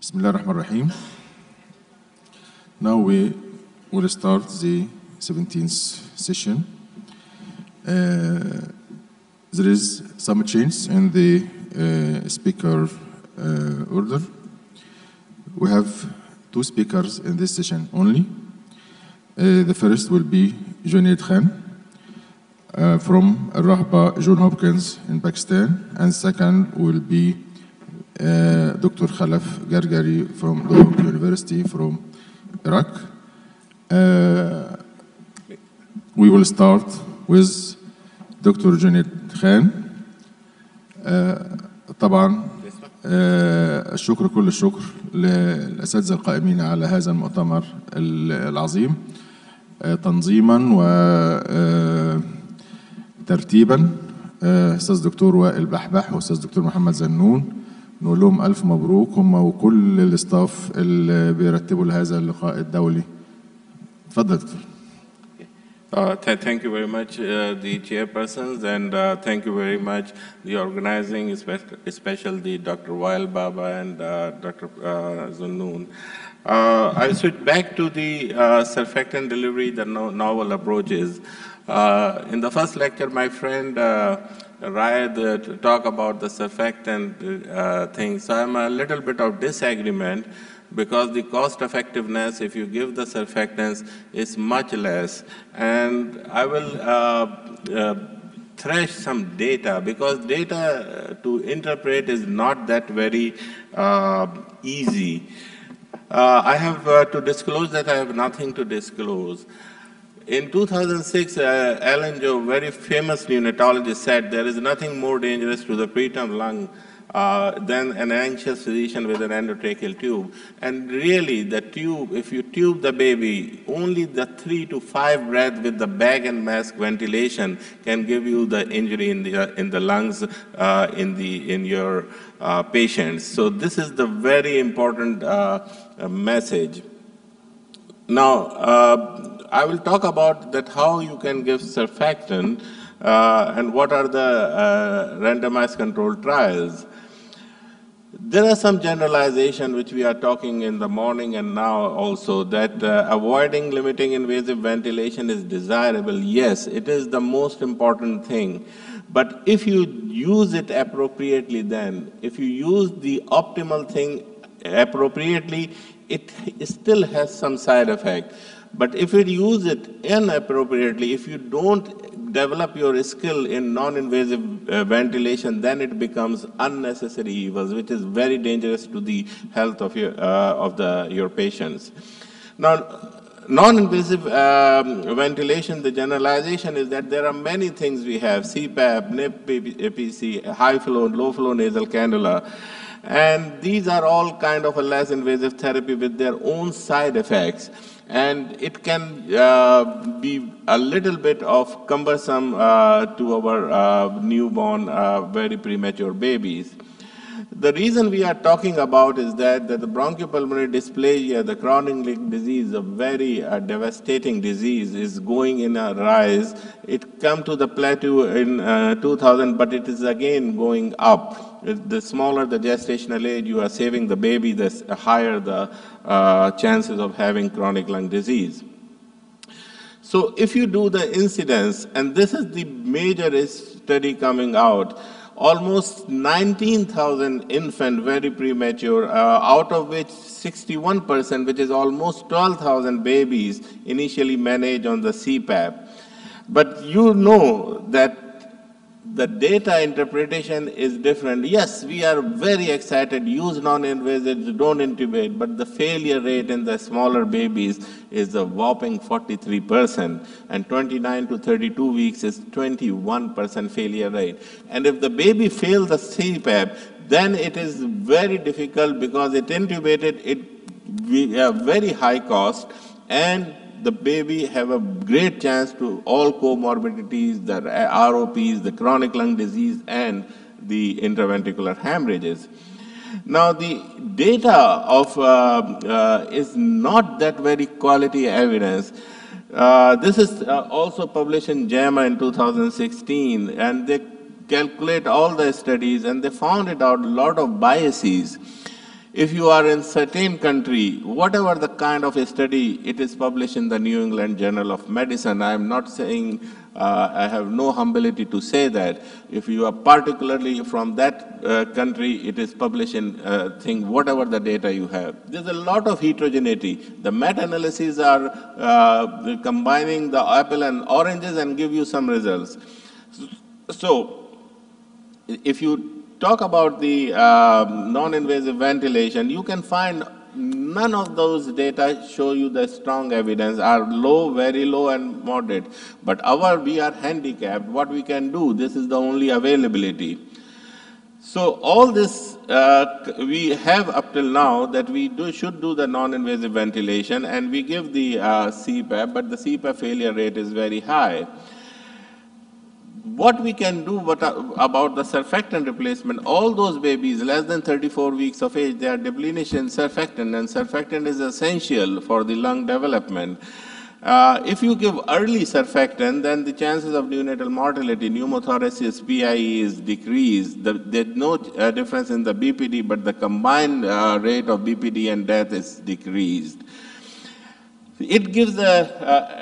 Bismillah ar-Rahman ar-Rahim. Now we will start the 17th session. Uh, there is some change in the uh, speaker uh, order. We have two speakers in this session only. Uh, the first will be Junaid Khan uh, from Al-Rahba John Hopkins in Pakistan, and second will be uh, Dr. Khalaf Gargari from Duhok University from Iraq. Uh, we will start with Dr. Junaid Khan. Uh, طبعا آه، الشكر كل الشكر للأساتذة القائمين على هذا المؤتمر ال- العظيم آه، تنظيما وترتيبا أستاذ دكتور وائل بحبح وأستاذ دكتور محمد زنون نقول لهم ألف مبروك هم وكل الاستاف اللي بيرتبوا لهذا اللقاء الدولي. Uh, th thank you very much, uh, the chairpersons, and uh, thank you very much, the organizing, especially Dr. Wael Bahbah and uh, Dr. Uh, Zunoon. Uh, I'll switch back to the surfactant delivery, the no novel approaches. in the first lecture, my friend Rayad uh, to talk about the surfactant uh, thing. So I'm a little bit of disagreement because the cost effectiveness, if you give the surfactants, is much less. And I will uh, uh, thresh some data because data uh, to interpret is not that very easy. I have to disclose that I have nothing to disclose. In 2006, uh, Alan Jobe, very famous neonatologist, said there is nothing more dangerous to the preterm lung uh, than an anxious physician with an endotracheal tube. And really, the tube, if you tube the baby, only the three to five breaths with the bag and mask ventilation can give you the injury in the, uh, in the lungs uh, in, the, in your uh, patients. So this is the very important uh, uh, message. Now, I will talk about that how you can give surfactant uh, and what are the uh, randomized controlled trials. There are some generalization which we are talking in the morning and now also that uh, avoiding limiting invasive ventilation is desirable. Yes, it is the most important thing. But if you use it appropriately then, if you use the optimal thing appropriately, it still has some side effect. But if you use it inappropriately, if you don't develop your skill in non-invasive uh, ventilation, then it becomes unnecessary evils, which is very dangerous to the health of your, uh, of the, your patients. Now, non-invasive um, ventilation, the generalization is that there are many things we have, CPAP, NIP, APC, high flow, low flow nasal cannula. And these are all kind of a less invasive therapy with their own side effects. And it can uh, be a little bit of cumbersome uh, to our uh, newborn, uh, very premature babies. The reason we are talking about is that, that the bronchopulmonary dysplasia, the chronic disease, a very uh, devastating disease, is going in a rise. It come to the plateau in uh, 2000, but it is again going up. The smaller the gestational age you are saving the baby, the higher the uh, chances of having chronic lung disease. So if you do the incidence, and this is the major study coming out, almost 19,000 infant very premature, uh, out of which 61%, which is almost 12,000 babies, initially managed on the CPAP. But you know that the data interpretation is different. Yes, we are very excited, use non-invasive, don't intubate, but the failure rate in the smaller babies is a whopping 43%, and 29 to 32 weeks is 21% failure rate. And if the baby fails the CPAP, then it is very difficult because it intubated, it we have very high cost, and the baby have a great chance to all comorbidities, the ROPs, the chronic lung disease, and the intraventricular hemorrhages. Now, the data of uh, uh, is not that very quality evidence. Uh, this is uh, also published in JAMA in 2016, and they calculate all the studies, and they found it out a lot of biases. If you are in certain country, whatever the kind of a study, it is published in the New England Journal of Medicine. I am not saying, uh, I have no humility to say that. If you are particularly from that uh, country, it is published in uh, thing, whatever the data you have. There's a lot of heterogeneity. The meta-analyses are uh, combining the apple and oranges and give you some results. So, if you talk about the um, non-invasive ventilation, you can find none of those data show you the strong evidence are low, very low and moderate. But our, we are handicapped. What we can do, this is the only availability. So all this uh, we have up till now that we do, should do the non-invasive ventilation and we give the uh, CPAP, but the CPAP failure rate is very high what we can do uh, about the surfactant replacement, all those babies less than 34 weeks of age, they are depletion surfactant, and surfactant is essential for the lung development. Uh, if you give early surfactant, then the chances of neonatal mortality, pneumothorax, PIE is decreased. The, there's no uh, difference in the BPD, but the combined uh, rate of BPD and death is decreased. It gives the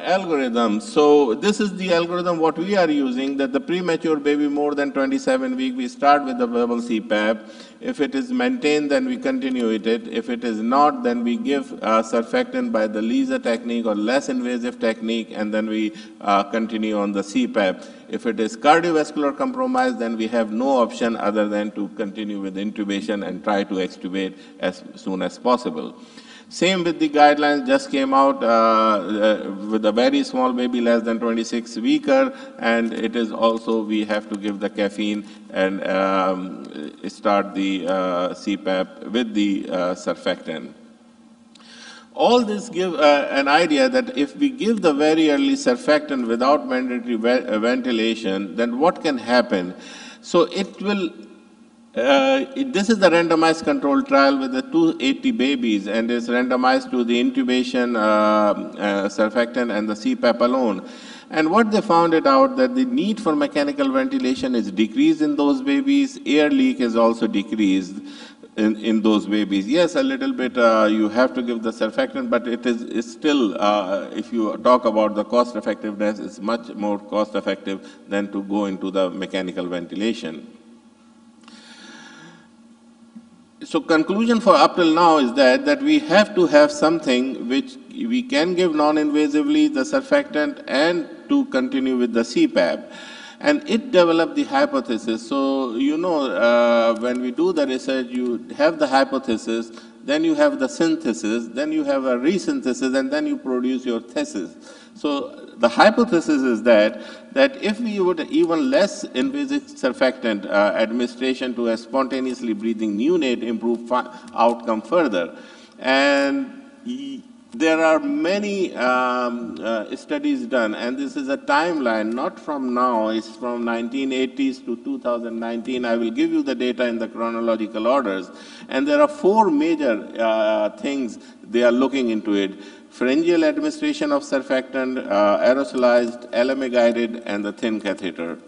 algorithm. So this is the algorithm what we are using, that the premature baby more than 27 week, we start with the bubble CPAP. If it is maintained, then we continue with it. If it is not, then we give uh, surfactant by the LISA technique or less invasive technique, and then we uh, continue on the CPAP. If it is cardiovascular compromise, then we have no option other than to continue with intubation and try to extubate as soon as possible. Same with the guidelines just came out uh, uh, with a very small baby less than 26 weeker and it is also we have to give the caffeine and um, start the uh, CPAP with the uh, surfactant. All this give uh, an idea that if we give the very early surfactant without mandatory ventilation, then what can happen? So it will uh, this is the randomized control trial with the 280 babies and is randomized to the intubation uh, uh, surfactant and the CPAP alone. And what they found it out that the need for mechanical ventilation is decreased in those babies, air leak is also decreased in, in those babies. Yes, a little bit uh, you have to give the surfactant, but it is still, uh, if you talk about the cost effectiveness, it's much more cost effective than to go into the mechanical ventilation so conclusion for up till now is that, that we have to have something which we can give non-invasively, the surfactant, and to continue with the CPAP. And it developed the hypothesis. So, you know, uh, when we do the research, you have the hypothesis, then you have the synthesis, then you have a resynthesis, and then you produce your thesis. So the hypothesis is that, that if we would even less invasive surfactant uh, administration to a spontaneously breathing neonate improve outcome further. And there are many um, uh, studies done, and this is a timeline, not from now, it's from 1980s to 2019. I will give you the data in the chronological orders. And there are four major uh, things they are looking into it pharyngeal administration of surfactant, uh, aerosolized, LMA guided, and the thin catheter.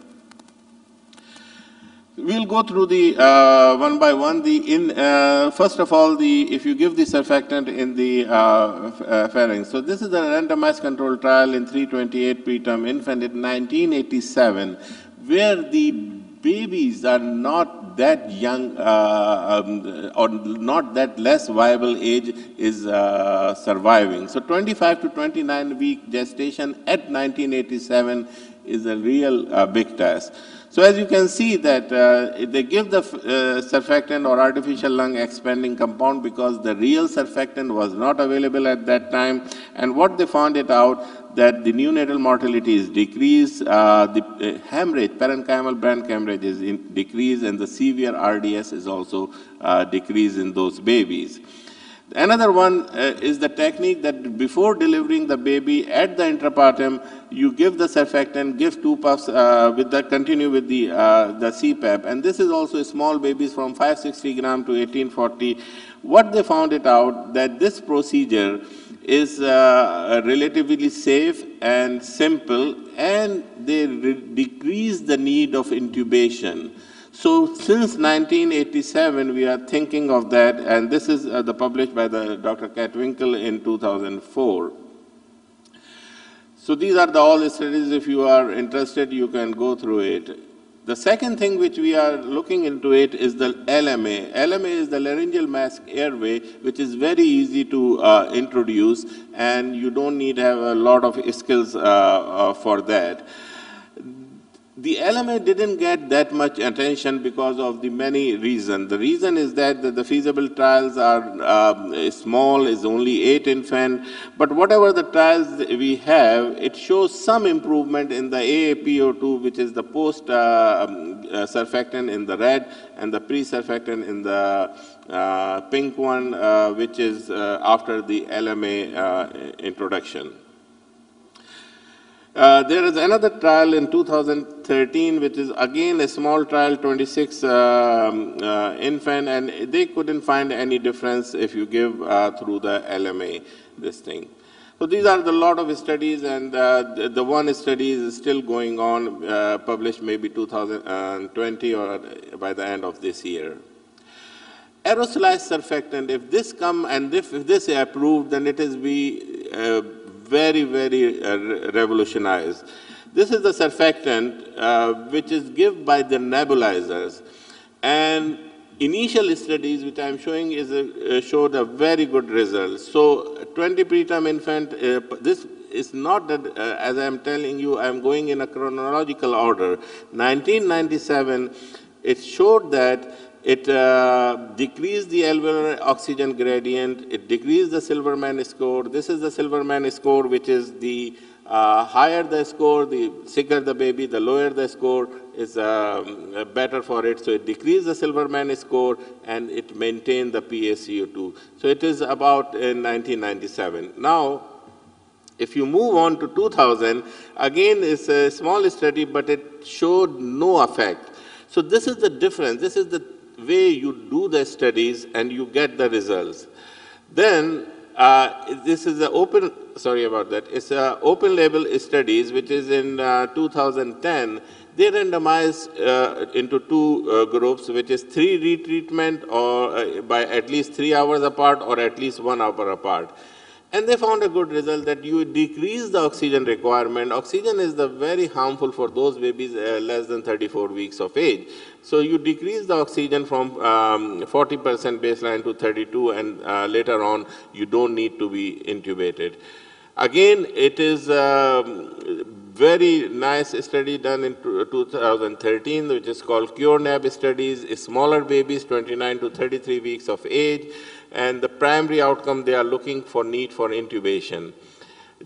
We'll go through the uh, one by one. The in uh, first of all, the if you give the surfactant in the uh, uh pharynx. So this is a randomized control trial in 328 preterm infant in 1987, where the babies are not that young uh, um, or not that less viable age is uh, surviving. So 25 to 29 week gestation at 1987 is a real big task. So as you can see that uh, they give the uh, surfactant or artificial lung expanding compound because the real surfactant was not available at that time. And what they found it out that the neonatal mortality is decreased, uh, the uh, hemorrhage, parenchymal brain hemorrhage is decreased, and the severe RDS is also uh, decreased in those babies. Another one uh, is the technique that before delivering the baby at the intrapartum, you give the surfactant, give two puffs uh, with the continue with the uh, the CPAP, and this is also small babies from 560 gram to 1840. What they found it out that this procedure is uh, relatively safe and simple, and they decrease the need of intubation. So since 1987, we are thinking of that, and this is uh, the published by the Dr. Kattwinkel in 2004. So these are the all studies. If you are interested, you can go through it. The second thing which we are looking into it is the LMA. LMA is the laryngeal mask airway, which is very easy to uh, introduce, and you don't need to have a lot of skills uh, uh, for that. The LMA didn't get that much attention because of the many reasons. The reason is that the, the feasible trials are um, small, is only eight infant, but whatever the trials we have, it shows some improvement in the AAPO2, which is the post uh, um, uh, surfactant in the red and the pre-surfactant in the uh, pink one, uh, which is uh, after the LMA introduction. Uh, there is another trial in 2013, which is again a small trial, 26 um, uh, infant, and they couldn't find any difference if you give uh, through the LMA, this thing. So these are the lot of studies, and uh, the, the, one study is still going on, uh, published maybe 2020 or by the end of this year. Aerosolized surfactant, if this come and if, if this is approved, then it is be very, very uh, revolutionized. This is the surfactant uh, which is given by the nebulizers. And initial studies which I'm showing is a, uh, showed a very good result. So 20 preterm infant, uh, this is not that, uh, as I'm telling you, I'm going in a chronological order. 1997, it showed that it uh, decreased the alveolar oxygen gradient. It decreased the Silverman score. This is the Silverman score, which is the uh, higher the score, the sicker the baby, the lower the score is uh, better for it. So it decreased the Silverman score and it maintained the PaCO2. So it is about in 1997. Now, if you move on to 2000, again it's a small study, but it showed no effect. So this is the difference. This is the way you do the studies and you get the results. Then uh, this is the open, sorry about that, it's a open label studies which is in uh, 2010. They randomized uh, into two uh, groups which is three retreatment or uh, by at least three hours apart or at least one hour apart. And they found a good result that you decrease the oxygen requirement. Oxygen is the very harmful for those babies uh, less than 34 weeks of age. So you decrease the oxygen from 40% um, baseline to 32 and uh, later on you don't need to be intubated. Again, it is a um, very nice study done in 2013 which is called CureNeb studies, smaller babies 29 to 33 weeks of age and the primary outcome they are looking for need for intubation.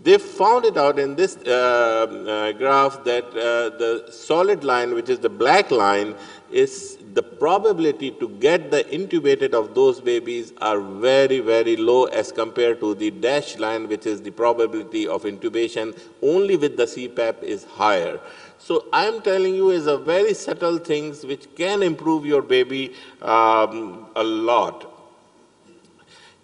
They found it out in this uh, uh, graph that uh, the solid line, which is the black line, is the probability to get the intubated of those babies are very, very low as compared to the dashed line, which is the probability of intubation only with the CPAP is higher. So I'm telling you is a very subtle things which can improve your baby um, a lot.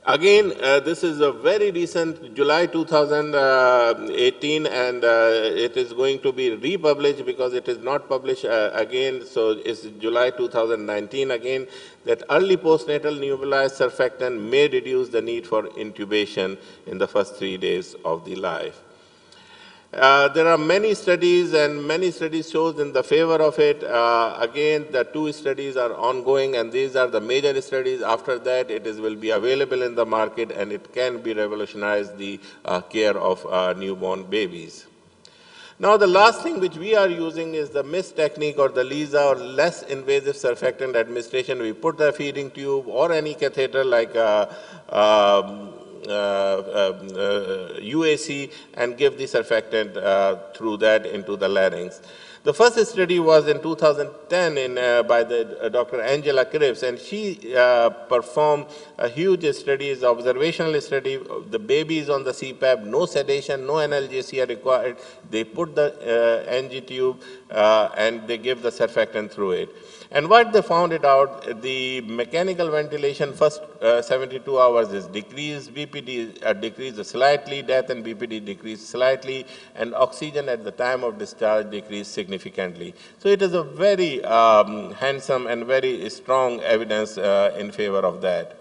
Again, uh, this is a very recent July 2018 and uh, it is going to be republished because it is not published uh, again. So it's July 2019 again that early postnatal nebulized surfactant may reduce the need for intubation in the first three days of the life. Uh, there are many studies and many studies shows in the favor of it. Uh, again, the two studies are ongoing and these are the major studies. After that, it is, will be available in the market and it can be revolutionize the uh, care of uh, newborn babies. Now, the last thing which we are using is the MIST technique or the LISA or less invasive surfactant administration. We put the feeding tube or any catheter like a, uh, um, UAC uh, uh, and give the surfactant uh, through that into the larynx. The first study was in 2010 in, uh, by the, uh, Dr. Angela Kribs, and she uh, performed a huge study, observational study. The babies on the CPAP, no sedation, no analgesia required. They put the NG tube and they give the surfactant through it. And what they found it out, the mechanical ventilation first uh, 72 hours is decreased, BPD uh, decreased slightly, death and BPD decreased slightly, and oxygen at the time of discharge decreased significantly. So it is a very um, handsome and very strong evidence uh, in favor of that.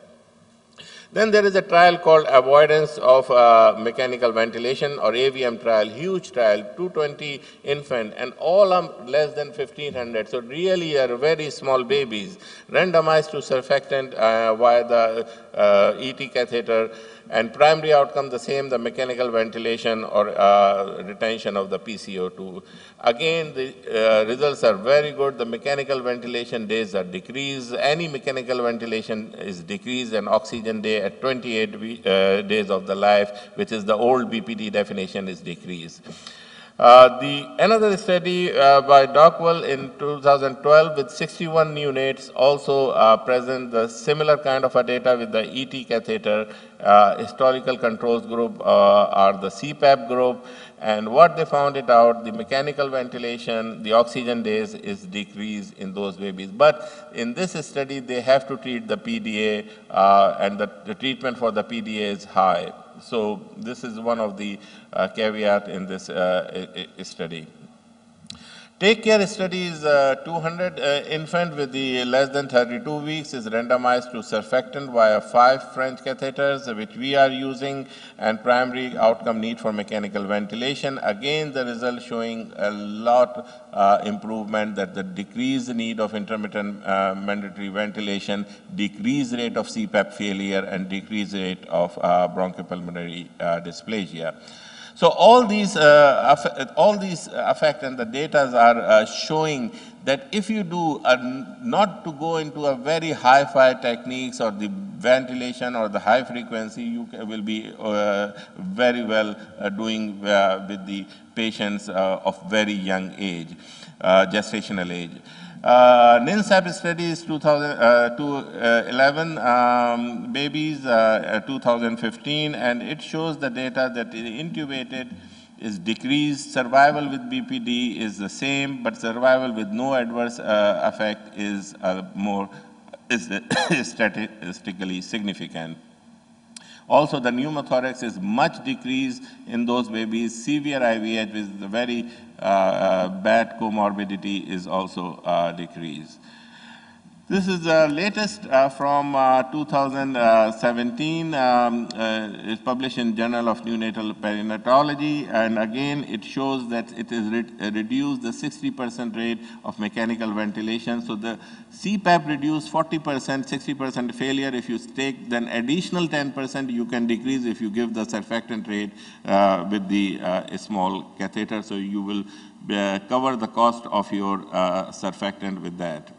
Then there is a trial called avoidance of uh, mechanical ventilation or AVM trial, huge trial, 220 infant, and all are less than 1500. So really are very small babies, randomized to surfactant uh, via the uh, ET catheter and primary outcome the same, the mechanical ventilation or uh, retention of the PCO2. Again, the uh, results are very good. The mechanical ventilation days are decreased. Any mechanical ventilation is decreased and oxygen day at 28 uh, days of the life, which is the old BPD definition, is decreased. Uh, the, another study uh, by Dockwell in 2012 with 61 units also uh, present the similar kind of a data with the ET catheter. Uh, historical controls group uh, are the CPAP group. And what they found it out, the mechanical ventilation, the oxygen days is decreased in those babies. But in this study, they have to treat the PDA, uh, and the, the treatment for the PDA is high. So this is one of the uh, caveat in this uh, study. Take care study is uh, 200 uh, infant with the less than 32 weeks is randomized to surfactant via five French catheters, which we are using, and primary outcome need for mechanical ventilation. Again, the result showing a lot uh, improvement that the decreased need of intermittent uh, mandatory ventilation, decreased rate of CPAP failure, and decreased rate of uh, bronchopulmonary uh, dysplasia. So all these, uh, all these effect and the data are uh, showing that if you do not to go into a very high-fi techniques or the ventilation or the high frequency, you will be uh, very well uh, doing uh, with the patients of very young age, gestational age. Uh, NINSAPP studies 2011 uh, um, babies, uh, 2015, and it shows the data that intubated is decreased. Survival with BPD is the same, but survival with no adverse uh, effect is uh, more is statistically significant. Also, the pneumothorax is much decreased in those babies. Severe IVH with very uh, uh, bad comorbidity is also uh, decreased. This is the latest uh, from uh, 2017. Um, uh, it's published in Journal of Neonatal Perinatology, and again, it shows that it is re reduced the 60% rate of mechanical ventilation. So the CPAP reduced 40%, 60% failure. If you take then additional 10%, you can decrease if you give the surfactant rate uh, with the uh, small catheter. So you will uh, cover the cost of your surfactant with that.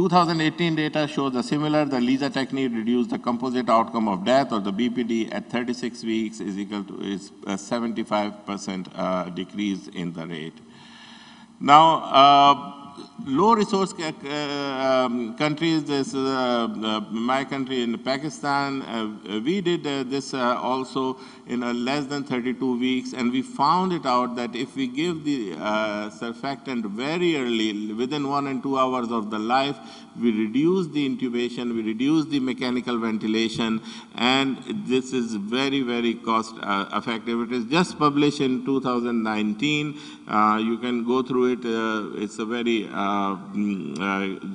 2018 data shows a similar, the LISA technique reduced the composite outcome of death or the BPD at 36 weeks is equal to is a 75% uh, decrease in the rate. Now, uh, low resource uh, um, countries, this, uh, uh, my country in Pakistan, uh, we did this also in less than 32 weeks, and we found it out that if we give the surfactant very early, within one and two hours of the life, we reduce the intubation, we reduce the mechanical ventilation, and this is very, very cost uh, effective. It is just published in 2019. Uh, you can go through it. Uh, it's a very uh, uh,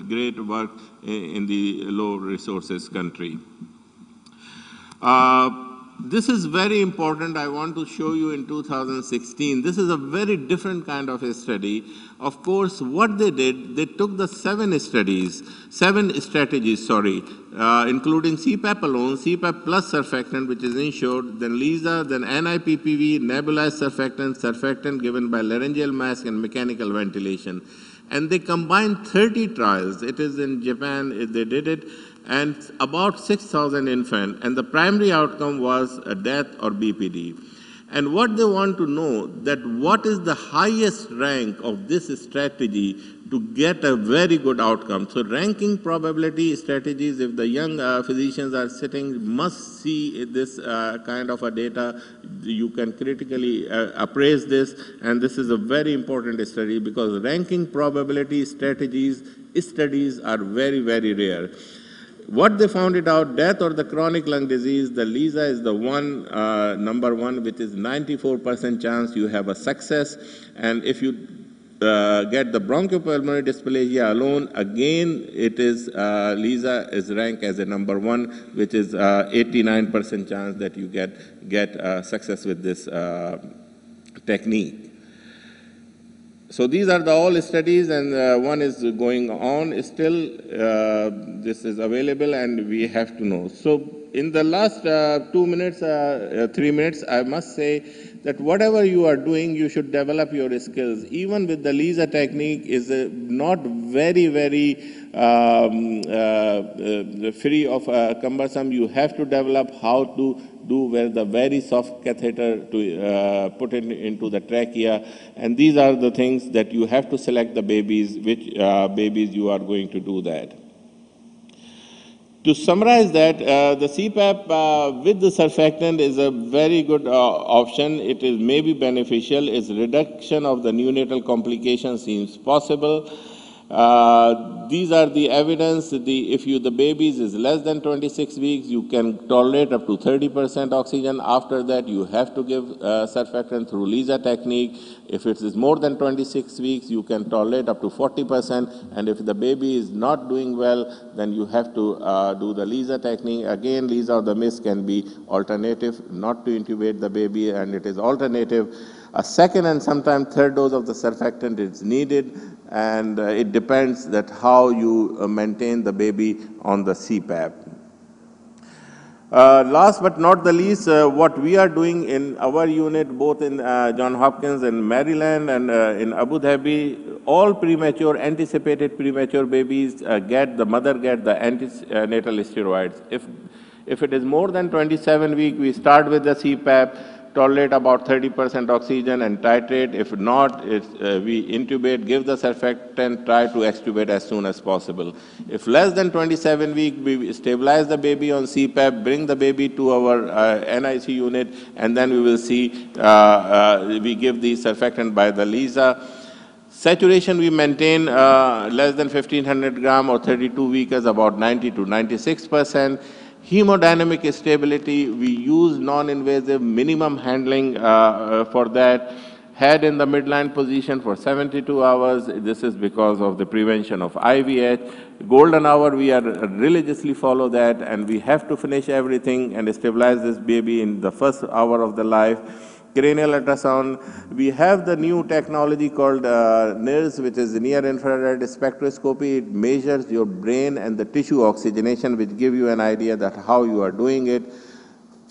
great work in the low resources country. Uh, this is very important. I want to show you in 2016. This is a very different kind of a study. Of course, what they did, they took the seven studies, seven strategies, sorry, uh, including CPAP alone, CPAP plus surfactant, which is insured, then LISA, then NIPPV, nebulized surfactant, surfactant given by laryngeal mask, and mechanical ventilation. And they combined 30 trials. It is in Japan, they did it and about 6,000 infants, and the primary outcome was a death or BPD. And what they want to know that what is the highest rank of this strategy to get a very good outcome. So ranking probability strategies, if the young uh, physicians are sitting, must see this uh, kind of a data. You can critically uh, appraise this, and this is a very important study because ranking probability strategies studies are very, very rare. What they found it out, death or the chronic lung disease, the LISA is the one, uh, number one, which is 94% chance you have a success. And if you uh, get the bronchopulmonary dysplasia alone, again, it is, uh, Lisa is ranked as a number one, which is 89% uh, chance that you get, get uh, success with this uh, technique. So these are the all studies and uh, one is going on still. Uh, this is available and we have to know. So in the last uh, two minutes, three minutes, I must say that whatever you are doing, you should develop your skills. Even with the LISA technique is uh, not very, very um, uh, uh, free of uh, cumbersome. You have to develop how to do where the very soft catheter to uh, put it into the trachea. And these are the things that you have to select the babies, which uh, babies you are going to do that. To summarize that, uh, the CPAP uh, with the surfactant is a very good uh, option. It is maybe beneficial. Its reduction of the neonatal complications seems possible. Uh, these are the evidence. The, if you, the babies is less than 26 weeks, you can tolerate up to 30% oxygen. After that, you have to give uh, surfactant through LISA technique. If it is more than 26 weeks, you can tolerate up to 40%. And if the baby is not doing well, then you have to uh, do the LISA technique. Again, LISA or the MIST can be alternative, not to intubate the baby, and it is alternative. A second and sometimes third dose of the surfactant is needed, and uh, it depends that how you uh, maintain the baby on the CPAP. Uh, last but not the least, uh, what we are doing in our unit, both in uh, John Hopkins in Maryland and uh, in Abu Dhabi, all premature, anticipated premature babies get, the mother get the antenatal steroids. If, if it is more than 27 week, we start with the CPAP, tolerate about 30% oxygen and titrate. If not, uh, we intubate, give the surfactant, try to extubate as soon as possible. If less than 27 week, we stabilize the baby on CPAP, bring the baby to our uh, NIC unit, and then we will see, uh, uh, we give the surfactant by the LISA. Saturation we maintain uh, less than 1500 gram or 32 weeks about 90 to 96 percent. Hemodynamic stability, we use non-invasive minimum handling uh, uh, for that. Head in the midline position for 72 hours. This is because of the prevention of IVH. Golden hour, we are religiously follow that, and we have to finish everything and stabilize this baby in the first hour of the life cranial ultrasound. We have the new technology called uh, NIRS, which is near infrared spectroscopy. It measures your brain and the tissue oxygenation, which give you an idea that how you are doing it.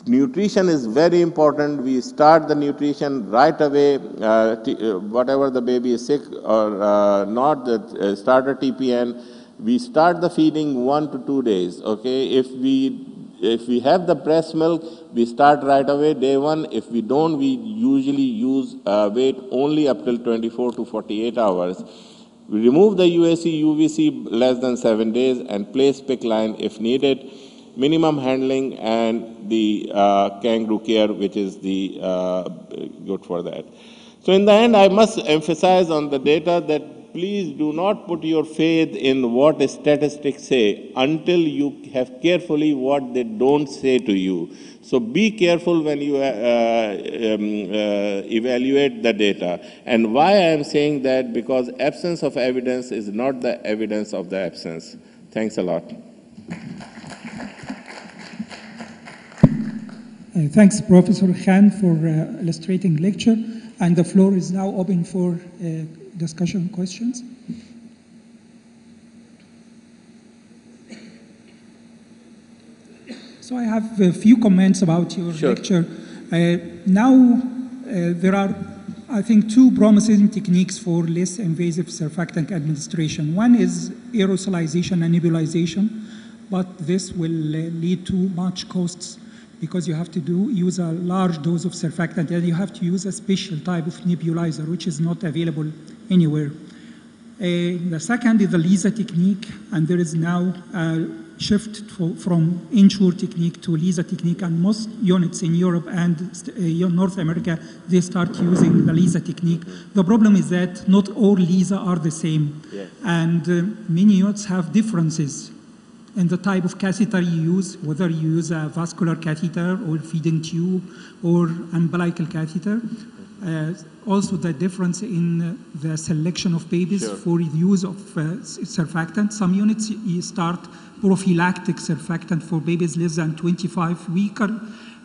Nutrition is very important. We start the nutrition right away, uh, uh, whatever the baby is sick or uh, not, the uh, starter TPN. We start the feeding one to two days, okay? If we if we have the breast milk, we start right away day one. If we don't, we usually use uh, wait only up till 24 to 48 hours. We remove the UAC, UVC less than seven days and place PICC line if needed. Minimum handling and the uh, kangaroo care, which is the uh, good for that. So in the end, I must emphasize on the data that please do not put your faith in what statistics say until you have carefully what they don't say to you. So be careful when you uh, um, uh, evaluate the data. And why I am saying that? Because absence of evidence is not the evidence of the absence. Thanks a lot. Uh, thanks, Professor Khan, for uh, illustrating lecture. And the floor is now open for uh, discussion questions? So I have a few comments about your sure. lecture. Uh, now, uh, there are, I think, two promising techniques for less invasive surfactant administration. One is aerosolization and nebulization, but this will uh, lead to much costs because you have to do use a large dose of surfactant and you have to use a special type of nebulizer, which is not available anywhere. Uh, the second is the LISA technique, and there is now a shift from INSURE technique to LISA technique, and most units in Europe and uh, North America, they start using the LISA technique. The problem is that not all LISA are the same, yeah. and uh, many units have differences in the type of catheter you use, whether you use a vascular catheter or feeding tube or umbilical catheter. Uh, also, the difference in uh, the selection of babies Sure. for the use of uh, surfactant. Some units start prophylactic surfactant for babies less than 25 weeks.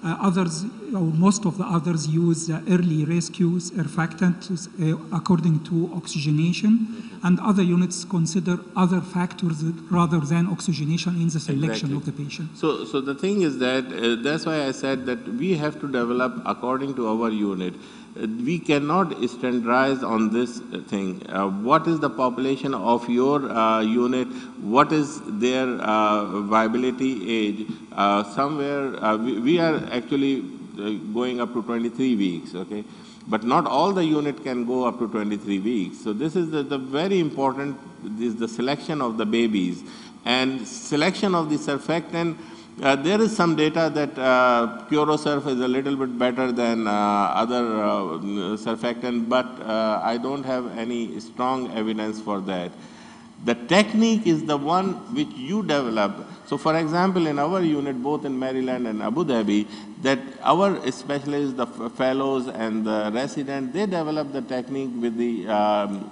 Uh, others, or most of the others, use uh, early rescue surfactant uh, according to oxygenation, and other units consider other factors rather than oxygenation in the selection Exactly. of the patient. So, so the thing is that, uh, that's why I said that we have to develop according to our unit. We cannot standardize on this thing. Uh, What is the population of your uh, unit? What is their uh, viability age? Uh, Somewhere, uh, we we are actually uh, going up to 23 weeks, okay? But not all the unit can go up to 23 weeks. So this is the, the very important, is the selection of the babies. And selection of the surfactant, uh, there is some data that uh, Curosurf is a little bit better than uh, other uh, surfactant, but uh, I don't have any strong evidence for that. The technique is the one which you develop. So for example, in our unit, both in Maryland and Abu Dhabi, that our specialists, the fellows and the resident, they develop the technique with the um,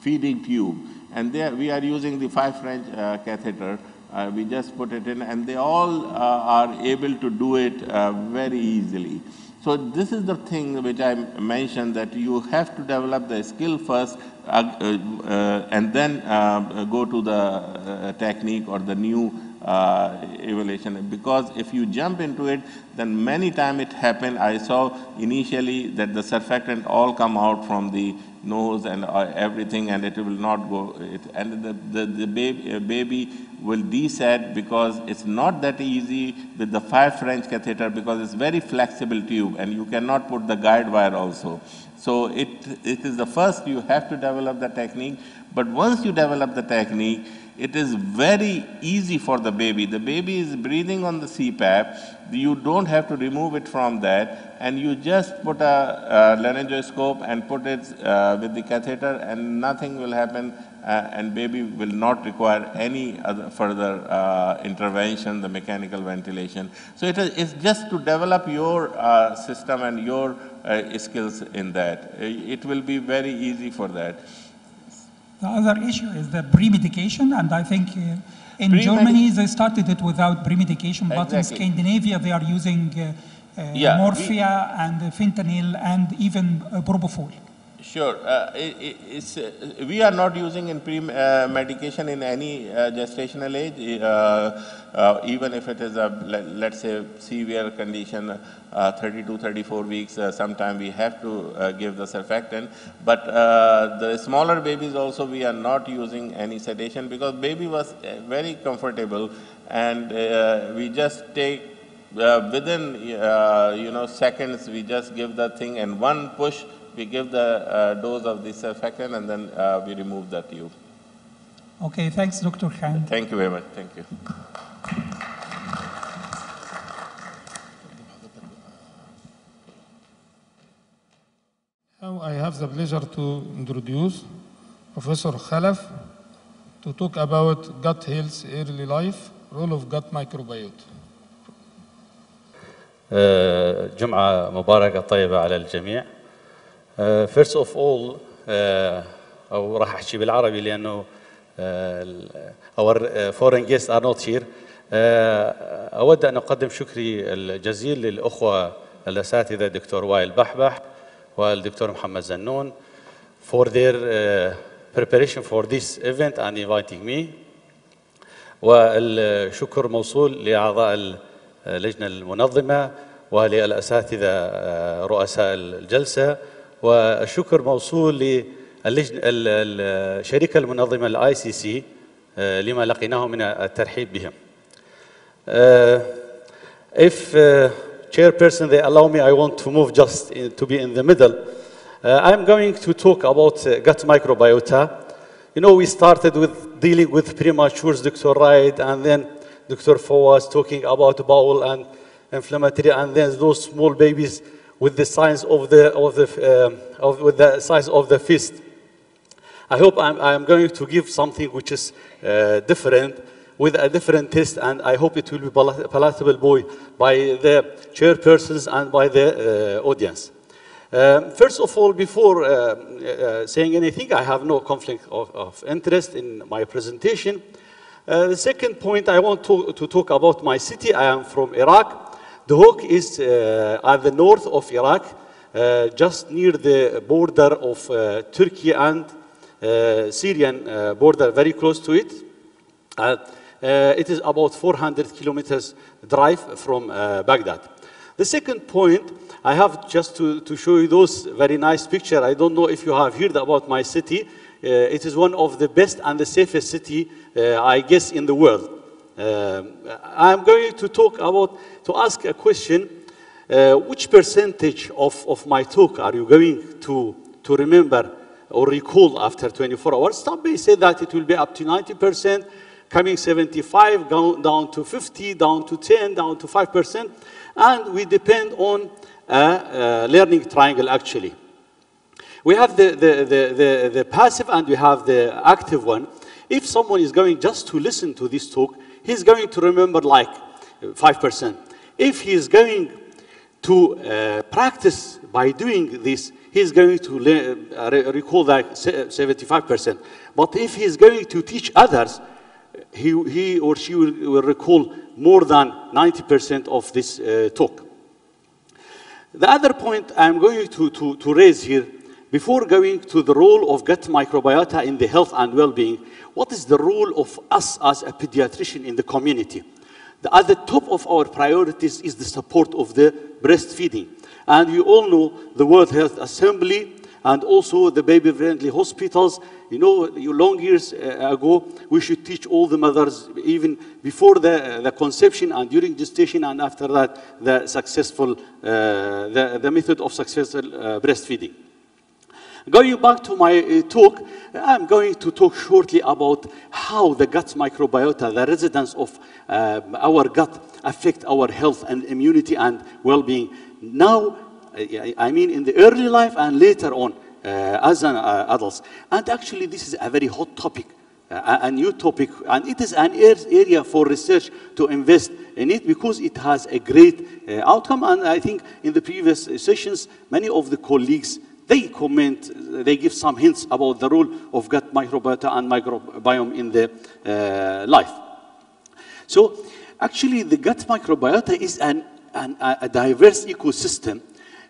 feeding tube. And there, we are using the five French uh, catheter. Uh, we just put it in and they all uh, are able to do it uh, very easily. So this is the thing which I mentioned that you have to develop the skill first uh, and then go to the technique or the new uh, evaluation. Because if you jump into it, then many time it happened. I saw initially that the surfactant all come out from the nose and uh, everything, and it will not go. It, and the, the, the baby, uh, baby will desat because it's not that easy with the five French catheter because it's very flexible tube, and you cannot put the guide wire also. So it, it is the first you have to develop the technique, but once you develop the technique, it is very easy for the baby. The baby is breathing on the CPAP. You don't have to remove it from that, and you just put a, laryngoscope and put it uh, with the catheter, and nothing will happen, uh, and baby will not require any other further uh, intervention, the mechanical ventilation. So it is just to develop your uh, system and your uh, skills in that. It will be very easy for that. The other issue is the pre-medication, and I think uh, in Germany they started it without pre-medication, but in Scandinavia they are using uh, uh, Yeah, morphia and fentanyl and even uh, propofol. Sure. Uh, i- i- it's, uh, we are not using in pre-medication in any uh, gestational age, uh, uh, even if it is a, let, let's say, severe condition, uh, 32, 34 weeks, uh, sometime we have to uh, give the surfactant. But uh, the smaller babies also, we are not using any sedation because baby was uh, very comfortable and uh, we just take uh, within uh, you know seconds we just give the thing and one push we give the uh, dose of the surfactant and then uh, we remove the tube. Okay, thanks, Dr. Khan. Thank you very much. Thank you. Now I have the pleasure to introduce Professor Khalaf to talk about gut health early life, role of gut microbiota. آه، جمعة مباركة طيبة على الجميع. فيرست اوف اول أو راح أحكي بالعربي لأنه اور فورين جيست ار نوت هير أود أن أقدم شكري الجزيل للأخوة الأساتذة دكتور وائل بحبح والدكتور محمد زنون for their uh, preparation for this event and inviting me. والشكر موصول لأعضاء اللجنه uh, المنظمة وللاساتذه uh, رؤساء الجلسة. والشكر موصول الشركة المنظمة الاي سي سي لما لقيناه من الترحيب بهم. Uh, if uh, chairperson they allow me, I want to move just in, to be in the middle. Uh, I'm going to talk about uh, gut microbiota. You know, we started with dealing with prematures, Dr. Wright, and then Dr. Fawaz talking about bowel and inflammatory, and then those small babies with the size of the of the um, of with the size of the fist. I hope I'm, I'm going to give something which is uh, different with a different test, and I hope it will be pala- palatable by, by the chairpersons and by the uh, audience. Um, first of all, before uh, uh, saying anything, I have no conflict of, of interest in my presentation. Uh, the second point, I want to, to talk about my city. I am from Iraq. Duhok is uh, at the north of Iraq, uh, just near the border of uh, Turkey and Syrian border, very close to it. It is about 400 kilometers drive from Baghdad. The second point, I have just to, to show you those very nice picture. I don't know if you have heard about my city. Uh, it is one of the best and the safest city, uh, I guess, in the world. Um, I'm going to talk about, to ask a question, uh, which percentage of, of my talk are you going to, to remember or recall after 24 hours? Some may say that it will be up to 90%, coming 75, go- down to 50, down to 10, down to 5%. And we depend on a, uh learning triangle actually. We have the, the, the, the, the passive and we have the active one. If someone is going just to listen to this talk, he's going to remember like uh, 5%. If he is going to uh, practice by doing this, he's going to uh, re- recall that 75%. But if he's going to teach others, he, he or she will, will recall more than 90% of this uh, talk. The other point I'm going to, to, to raise here, before going to the role of gut microbiota in the health and well-being, what is the role of us as a pediatrician in the community? The, at the top of our priorities is the support of the breastfeeding. And you all know the World Health Assembly and also the baby-friendly hospitals. You know, long years uh, ago, we should teach all the mothers, even before the, the conception and during gestation, and after that, the successful, uh, the, the method of successful uh, breastfeeding. Going back to my uh, talk, I'm going to talk shortly about how the gut microbiota, the residents of uh, our gut, affect our health and immunity and well-being. Now, I mean in the early life and later on uh, as an uh, adults. And actually, this is a very hot topic. uh, A new topic, and it is an area for research to invest in it because it has a great uh, outcome. And I think in the previous sessions, many of the colleagues they comment, they give some hints about the role of gut microbiota and microbiome in the uh, life. So actually the gut microbiota is an, an, a a diverse ecosystem.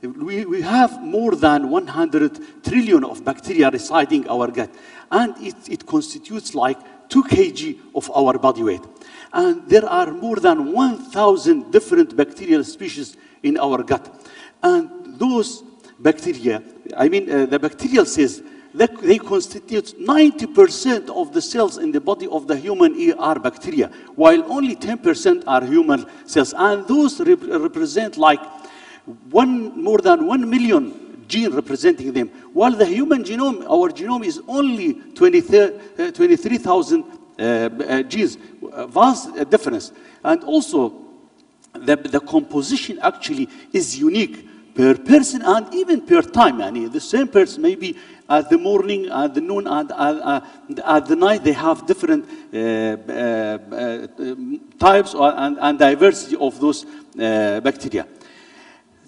We, we have more than 100 trillion of bacteria residing our gut. And it, it constitutes like 2 kg of our body weight. And there are more than 1,000 different bacterial species in our gut. And those bacteria, I mean, uh, the bacterial cells, they, they constitute 90% of the cells in the body of the human ear are bacteria, while only 10% are human cells. And those rep- represent like one, more than 1 million gene representing them, while the human genome, our genome is only 23 uh, 23,000 uh, uh, genes, vast uh, difference. And also, the, the composition actually is unique per person and even per time. Yani the same person maybe at the morning, at the noon, at, uh, at the night, they have different uh, uh, uh, types or, and, and diversity of those uh, bacteria.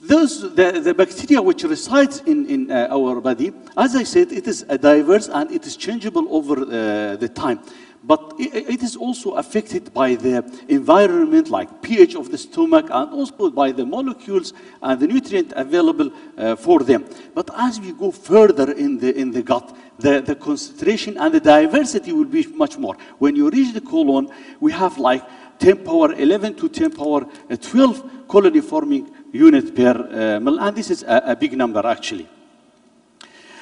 Those, the, the bacteria which resides in, in uh, our body, as I said, it is diverse and it is changeable over uh, the time. But it is also affected by the environment, like pH of the stomach, and also by the molecules and the nutrient available uh, for them. But as we go further in the, in the gut, the, the concentration and the diversity will be much more. When you reach the colon, we have like 10 power 11 to 10 power uh, 12 colony forming unit per uh, and this is a, a big number actually.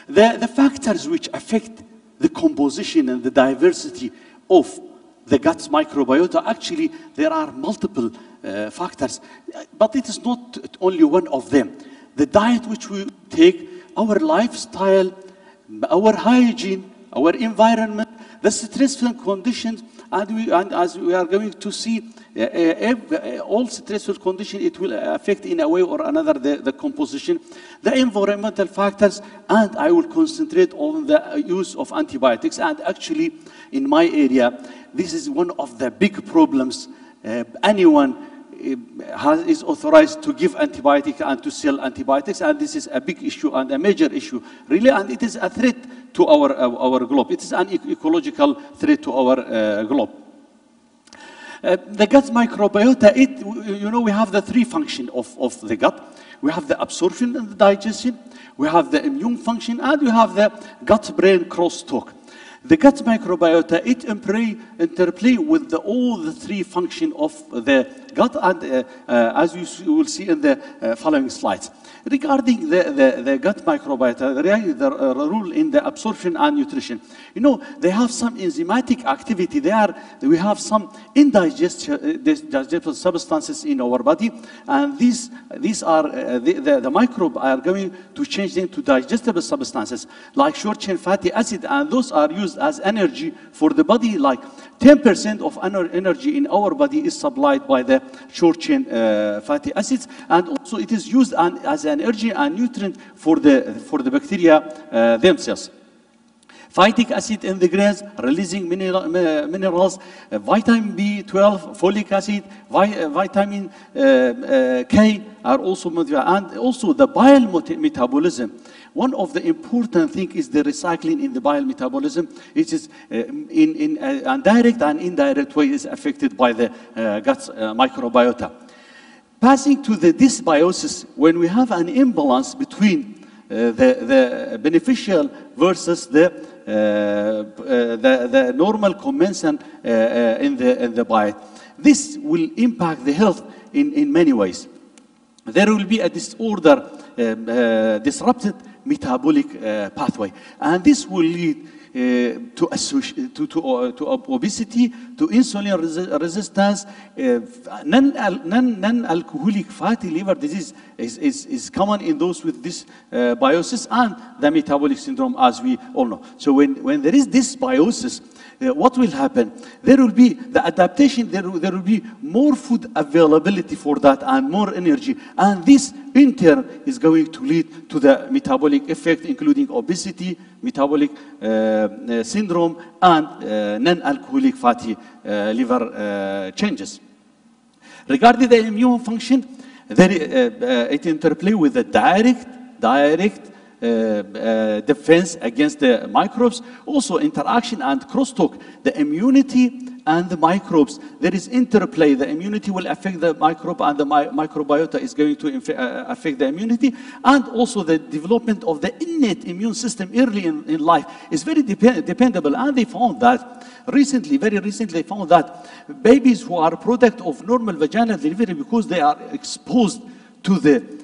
The, the factors which affect the composition and the diversity of the gut's microbiota, actually, there are multiple uh, factors, but it is not only one of them. The diet which we take, our lifestyle, our hygiene, our environment, the stressful conditions, and, we, and as we are going to see, uh, all stressful conditions, it will affect in a way or another the, the composition, the environmental factors, and I will concentrate on the use of antibiotics. And actually, in my area, this is one of the big problems. Anyone has, is authorized to give antibiotics and to sell antibiotics, and this is a big issue and a major issue, really, and it is a threat to our, uh, our globe. It is an ecological threat to our uh, globe. Uh, the gut microbiota, it, you know, we have the three function of, of the gut. We have the absorption and the digestion, we have the immune function, and we have the gut-brain crosstalk. The gut microbiota, it interplay, interplay with the, all the three function of the gut, and uh, uh, as you will see in the uh, following slides. Regarding the, the, the gut microbiota, the, role in the absorption and nutrition, you know, they have some enzymatic activity. They are, we have some indigestible substances in our body, and these, these are, uh, the, the, the microbe are going to change them to digestible substances like short chain fatty acid, and those are used as energy for the body. Like 10% of ener- energy in our body is supplied by the short chain uh, fatty acids, and also it is used an, as an energy and nutrient for the, for the bacteria uh, themselves. Phytic acid in the grains, releasing mineral, minerals, uh, vitamin B12, folic acid, vi- uh, vitamin uh, uh, K are also and also the bile metabolism. One of the important things is the recycling in the bile metabolism. It is uh, in, in uh, a direct and indirect way is affected by the uh, gut uh, microbiota. Passing to the dysbiosis, when we have an imbalance between uh, the, the beneficial versus the, uh, the, the normal commensal in, the, in the diet. This will impact the health in, in many ways. There will be a disorder, um, disrupted metabolic uh, pathway, and this will lead uh, to, to, to, uh, to obesity, to insulin resi- resistance, uh, non, non, non-alcoholic fatty liver disease is, is, is common in those with this uh, biosis and the metabolic syndrome as we all know. So when, when there is dysbiosis, what will happen? There will be the adaptation, there will, there will be more food availability for that and more energy. And this, in turn, is going to lead to the metabolic effect, including obesity, metabolic uh, uh, syndrome, and uh, non alcoholic fatty uh, liver uh, changes. Regarding the immune function, there, uh, uh, it interplay with the direct, direct uh, uh, defense against the microbes, also interaction and crosstalk, the immunity and the microbes. There is interplay. The immunity will affect the microbe, and the mi- microbiota is going to inf- uh, affect the immunity, and also the development of the innate immune system early in, in life is very depend- dependable. And they found that recently, very recently, they found that babies who are product of normal vaginal delivery because they are exposed to the uh, uh, uh,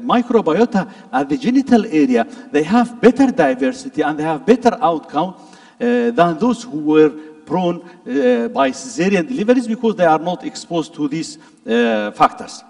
microbiota at the genital area, they have better diversity and they have better outcome uh, than those who were prone uh, by cesarean deliveries because they are not exposed to these uh, factors.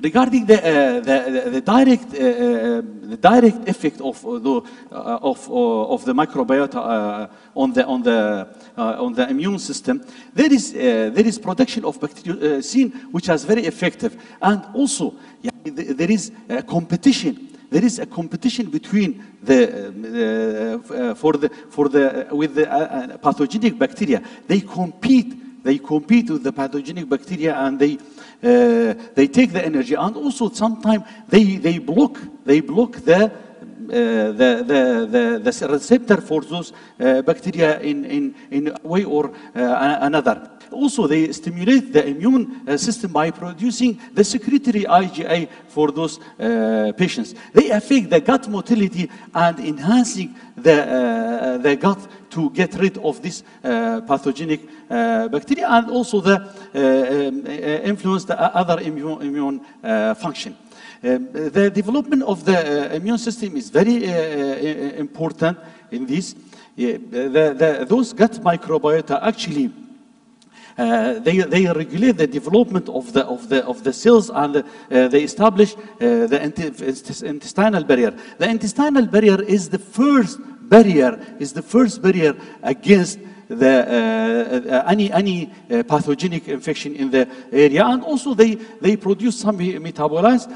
Regarding the, uh, the, the, the direct, uh, uh, the direct effect of uh, the, uh, of, uh, of the microbiota uh, on, the, on, the, uh, on the immune system, there is, uh, there is production of bacteriocin which is very effective. And also, yeah, th- there is a competition there is a competition between the, uh, uh, for the, for the, with the uh, uh, pathogenic bacteria. They compete, they compete with the pathogenic bacteria and they, uh, they take the energy. And also sometimes they, they block, they block the, uh, the, the, the, the receptor for those uh, bacteria in, in, in a way or uh, another. Also, they stimulate the immune uh, system by producing the secretory IgA for those uh, patients. They affect the gut motility and enhancing the, uh, the gut to get rid of this uh, pathogenic uh, bacteria and also the uh, um, influence the other immune, immune function. Um, the development of the immune system is very important in this. Yeah, the, the, those gut microbiota actually they, they regulate the development of the, of the, of the cells and uh, they establish uh, the intestinal barrier. The intestinal barrier is the first barrier, is the first barrier against the, uh, uh, any, any uh, pathogenic infection in the area. And also they, they produce some metabolites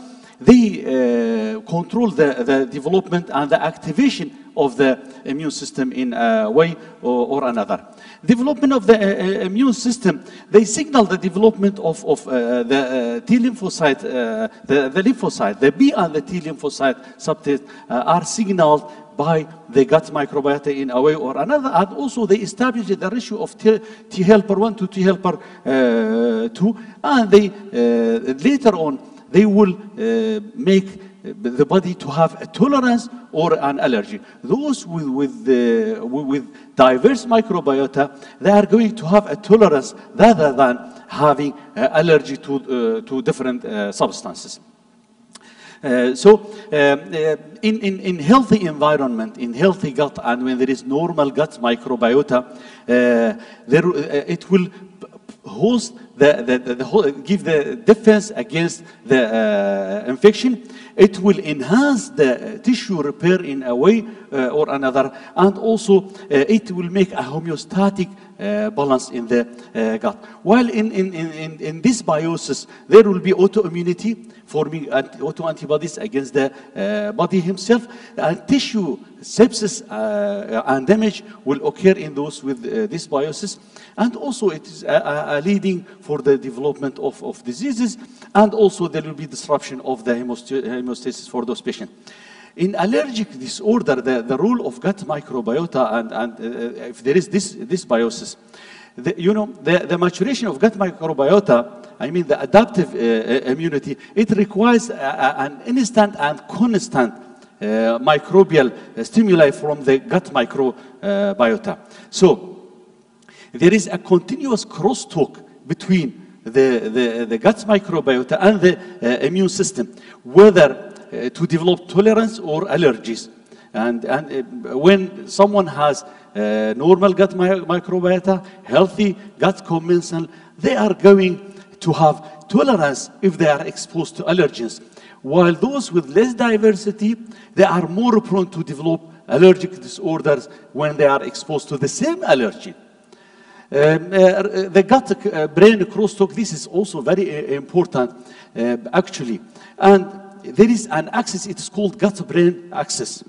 they uh, control the, the development and the activation of the immune system in a way or, or another. Development of the uh, uh, immune system, they signal the development of, of uh, the uh, T lymphocyte, uh, the, the lymphocyte, the B and the T lymphocyte subtype are signaled by the gut microbiota in a way or another, and also they establish the ratio of T, T helper 1 to T helper uh, 2, and they later on they will uh, make the body to have a tolerance or an allergy. Those with, with, uh, with diverse microbiota, they are going to have a tolerance rather than having uh, allergy to, uh, to different uh, substances. Uh, so, um, uh, in, in, in healthy environment, in healthy gut, and when there is normal gut microbiota, there, it will host the, the, the, the whole, give the defense against the uh, infection. It will enhance the tissue repair in a way uh, or another, and also uh, it will make a homeostatic balance in the uh, gut. While in, in, in, in, dysbiosis, there will be autoimmunity, forming ant- autoantibodies against the uh, body himself, and tissue sepsis uh, and damage will occur in those with uh, dysbiosis, and also it is a, a- leading for the development of, of diseases, and also there will be disruption of the hemost- hemostasis for those patients. In allergic disorder, the, the role of gut microbiota, and, and uh, if there is this, this biosis, the, you know, the, the maturation of gut microbiota, I mean the adaptive uh, uh, immunity, it requires a, a- an instant and constant uh, microbial uh, stimuli from the gut microbiota. So, there is a continuous crosstalk between the, the, the gut microbiota and the uh, immune system, whether uh, to develop tolerance or allergies. And, and uh, when someone has uh, normal gut mi- microbiota, healthy gut commensal, they are going to have tolerance if they are exposed to allergens. While those with less diversity, they are more prone to develop allergic disorders when they are exposed to the same allergen. Um, uh, the gut uh, brain crosstalk, this is also very uh, important uh, actually. And there is an axis, it is called gut brain axis.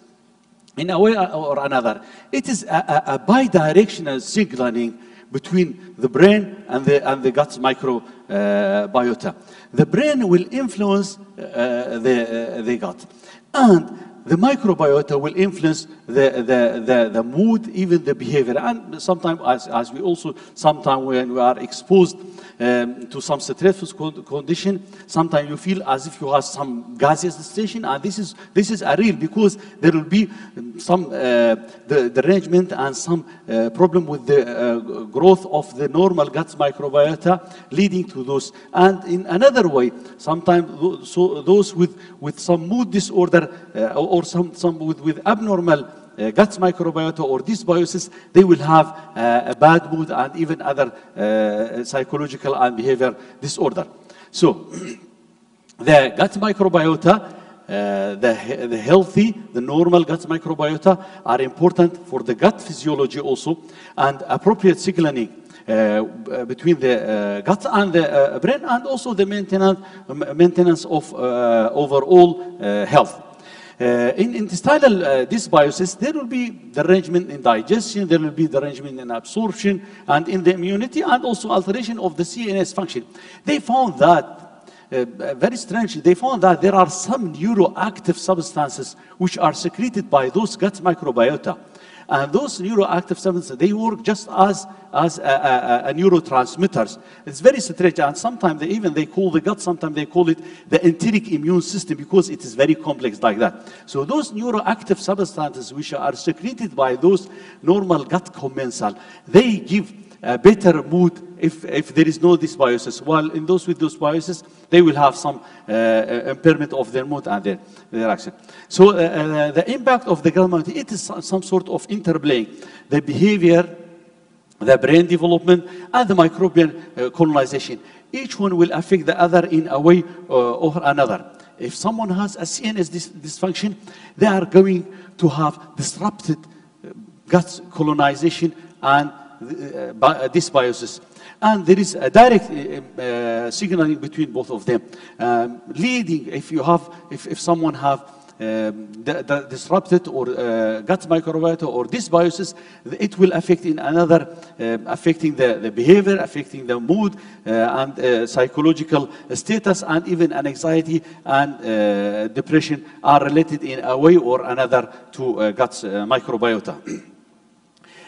In a way or another, it is a, a, a bidirectional signaling between the brain and the, and the gut microbiota. the brain will influence uh, the, uh, the gut. And the microbiota will influence the, the, the, the mood, even the behavior. And sometimes, as, as we also, sometimes when we are exposed um, to some stressful con- condition, sometimes you feel as if you have some gaseous sensation. And this is, this is a real because there will be some uh, the, derangement and some uh, problem with the uh, growth of the normal gut microbiota leading to those. And in another way, sometimes so those with, with some mood disorder uh, or some, some with, with abnormal uh, gut microbiota or dysbiosis, they will have uh, a bad mood and even other uh, psychological and behavior disorder. So, the gut microbiota, uh, the, the healthy, the normal gut microbiota are important for the gut physiology also, and appropriate signaling uh, between the uh, gut and the uh, brain, and also the maintenance, maintenance of uh, overall uh, health. Uh, in intestinal uh, dysbiosis, there will be derangement in digestion, there will be derangement in absorption and in the immunity, and also alteration of the CNS function. They found that uh, very strangely, they found that there are some neuroactive substances which are secreted by those gut microbiota. And those neuroactive substances, they work just as, as a, a, a neurotransmitters. It's very strange, and sometimes they even they call the gut, sometimes they call it the enteric immune system because it is very complex like that. So those neuroactive substances which are secreted by those normal gut commensal, they give a better mood if, if there is no dysbiosis. While in those with dysbiosis, they will have some uh, uh, impairment of their mood and their, their action. So uh, uh, the impact of the gut it is some, sort of interplay. The behavior, the brain development, and the microbial uh, colonization. Each one will affect the other in a way uh, or another. If someone has a CNS dys- dysfunction, they are going to have disrupted uh, gut colonization and uh, uh, and there is a direct uh, uh, signaling between both of them. Um, leading, if you have, if, if someone have um, disrupted or uh, gut microbiota or dysbiosis, it will affect in another, um, affecting the, the behavior, affecting the mood uh, and uh, psychological status, and even anxiety and uh, depression are related in a way or another to uh, gut uh, microbiota.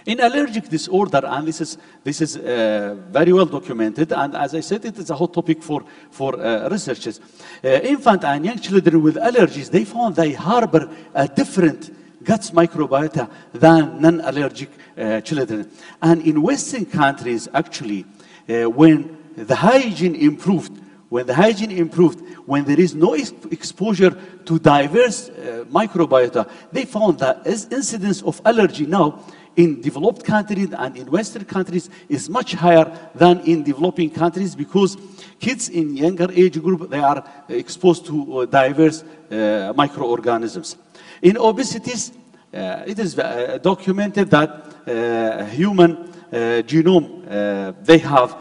In allergic disorder, and this is, this is uh, very well documented, and as I said, it is a hot topic for, for uh, researchers. Uh, infant and young children with allergies, they found they harbor a different gut microbiota than non-allergic uh, children. And in Western countries, actually, uh, when the hygiene improved, when the hygiene improved, when there is no ex- exposure to diverse uh, microbiota, they found that as incidence of allergy now in developed countries and in Western countries is much higher than in developing countries because kids in younger age group, they are exposed to uh, diverse uh, microorganisms. In obesities, uh, it is uh, documented that uh, human uh, genome, they have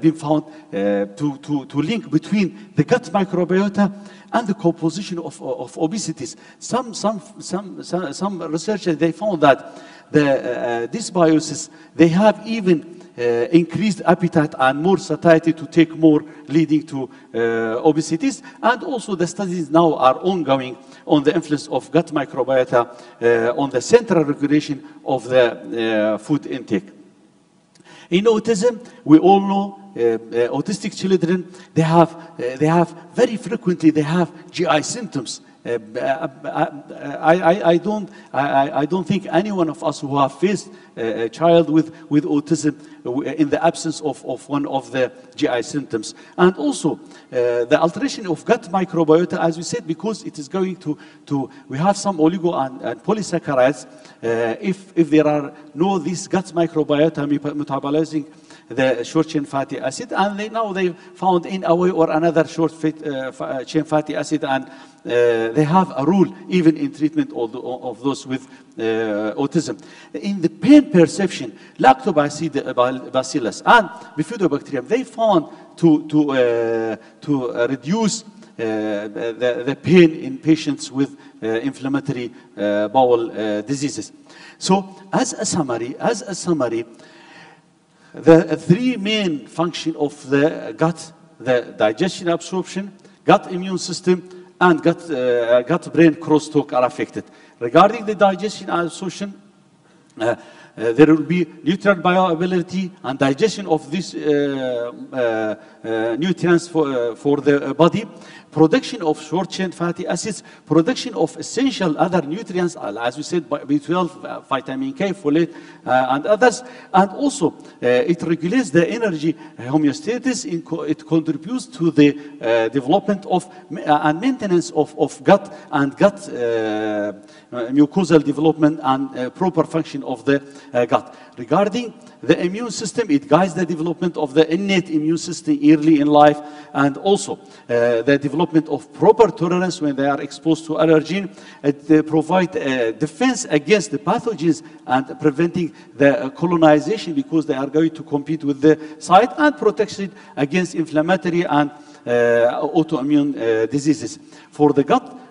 been found to, to, to link between the gut microbiota and the composition of, of obesities. Some, some, some, some, some researchers, they found that the uh, dysbiosis, they have even uh, increased appetite and more satiety to take more, leading to uh, obesities. And also the studies now are ongoing on the influence of gut microbiota uh, on the central regulation of the uh, food intake. In autism, we all know uh, uh, autistic children, they have, uh, they have very frequently, they have GI symptoms. Uh, I, I, I, don't, I, I don't think any one of us who have faced a child with, with autism in the absence of, of one of the GI symptoms. And also, uh, the alteration of gut microbiota, as we said, because it is going to, to we have some oligo and, and polysaccharides. Uh, if, if there are no these gut microbiota metabolizing the short chain fatty acid, and they, now they found in a way or another short fit, uh, chain fatty acid, and uh, they have a rule even in treatment of, the, of those with uh, autism. In the pain perception, lactobacillus and bifidobacterium, they found to, to, uh, to reduce uh, the, the pain in patients with uh, inflammatory uh, bowel diseases. So, as a summary, as a summary, the three main function of the gut, the digestion absorption, gut immune system, and gut, uh, gut-brain crosstalk are affected. Regarding the digestion absorption, uh, uh, there will be nutrient bioavailability and digestion of these uh, uh, uh, nutrients for, for the body production of short-chain fatty acids, production of essential other nutrients, uh, as we said, B12, uh, vitamin K, folate, uh, and others. And also, uh, it regulates the energy homeostasis. it contributes to the uh, development of uh, and maintenance of, of gut and gut mucosal development and proper function of the gut. Regarding the immune system, it guides the development of the innate immune system early in life and also uh, the development of proper tolerance when they are exposed to allergen. It uh, provides uh, defense against the pathogens and preventing the colonization because they are going to compete with the site and protection against inflammatory and uh, autoimmune uh, diseases. For the gut, uh,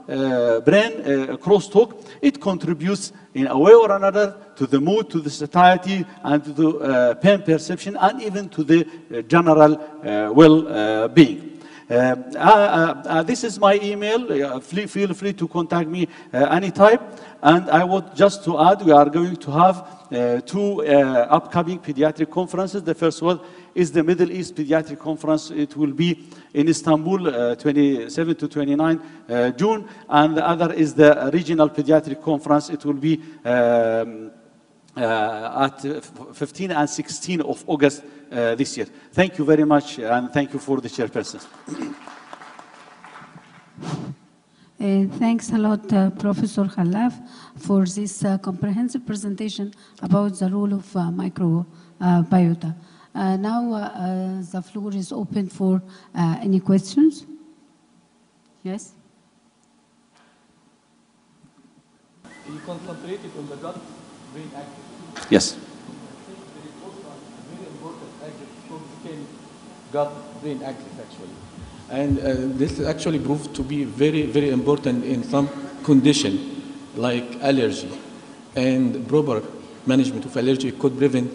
brain uh, crosstalk, it contributes in a way or another to the mood, to the satiety, and to the uh, pain perception, and even to the uh, general uh, well-being. Uh, uh, this is my email. feel free to contact me anytime. And I would just to add, we are going to have two upcoming pediatric conferences. The first one is the Middle East Pediatric Conference. It will be in Istanbul, uh, 27 to 29 uh, June, and the other is the Regional Pediatric Conference. It will be um, uh, at 15 and 16 of August uh, this year. Thank you very much, and thank you for the chairperson. Uh, thanks a lot, uh, Professor Khalaf, for this uh, comprehensive presentation about the role of uh, microbiota. Uh, now uh, the floor is open for any questions. Yes? You concentrated on the gut brain axis. Yes. There is also a very important axis called gut-brain axis actually. And uh, this actually proved to be very, very important in some condition like allergy. And proper management of allergy could prevent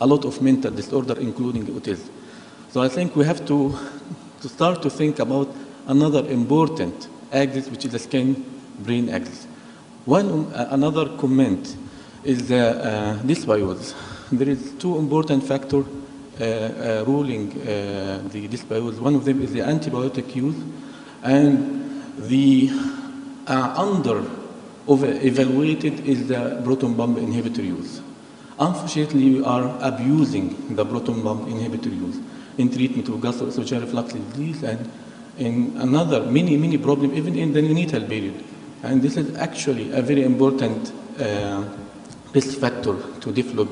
a lot of mental disorder, including autism. So I think we have to, to start to think about another important axis, which is the skin-brain axis. One uh, another comment is the uh, dysbiosis. There is two important factors uh, uh, ruling uh, the dysbiosis. One of them is the antibiotic use, and the uh, under over evaluated is the proton pump inhibitor use. Unfortunately, we are abusing the proton pump inhibitor use in treatment of gastroesophageal reflux disease and in another many many problem even in the neonatal period. And this is actually a very important uh, risk factor to develop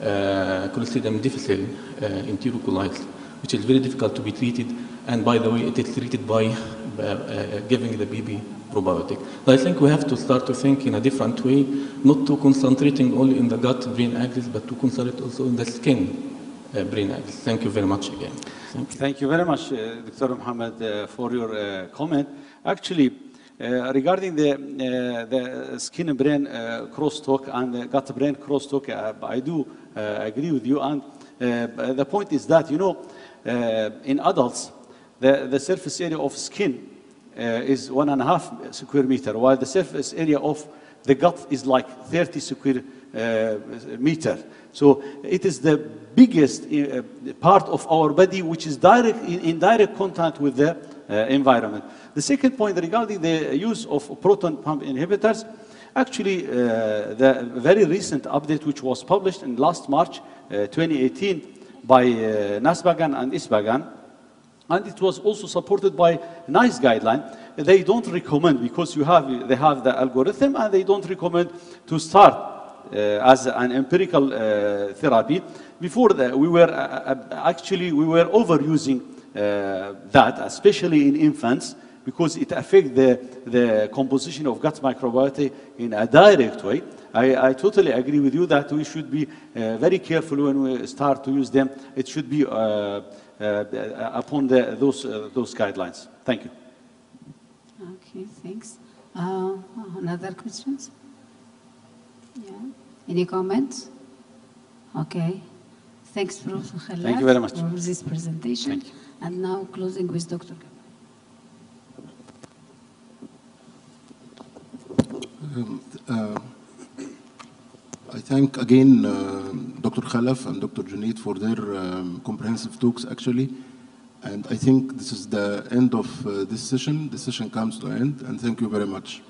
uh, Clostridium difficile uh, enterocolitis, which is very difficult to be treated. And by the way, it is treated by uh, uh, giving the baby probiotic. I think we have to start to think in a different way, not to concentrating only in the gut-brain axis, but to concentrate also in the skin uh, brain axis. Thank you very much again. Thank you. Thank you very much, uh, Dr. Muhammad, uh, for your uh, comment. Actually, uh, regarding the, uh, the skin-brain crosstalk and the gut brain crosstalk, I do agree with you. And uh, the point is that, you know, uh, in adults, the, the surface area of skin uh, is one and a half square meter, while the surface area of the gut is like 30 square uh, meter. So it is the biggest uh, part of our body which is direct, in, in direct contact with the uh, environment. The second point regarding the use of proton pump inhibitors, actually uh, the very recent update which was published in last March uh, 2018 by uh, NASPGHAN and ESPGHAN, and it was also supported by NICE guideline. They don't recommend because you have they have the algorithm and they don't recommend to start uh, as an empirical uh, therapy. Before that, we were uh, actually we were overusing that, especially in infants, because it affects the, the composition of gut microbiota in a direct way. I, I totally agree with you that we should be uh, very careful when we start to use them. It should be uh, uh, upon the, those, uh, those guidelines. Thank you. Okay, thanks. Uh, Another questions? Yeah. Any comments? Okay. Thanks, Khalaf. Thank you very much. For this presentation. Thank you. And now closing with Dr. Uh, I thank again uh, Dr. Khalaf and Dr. Junaid for their um, comprehensive talks actually. And I think this is the end of uh, this session. The session comes to an end and thank you very much.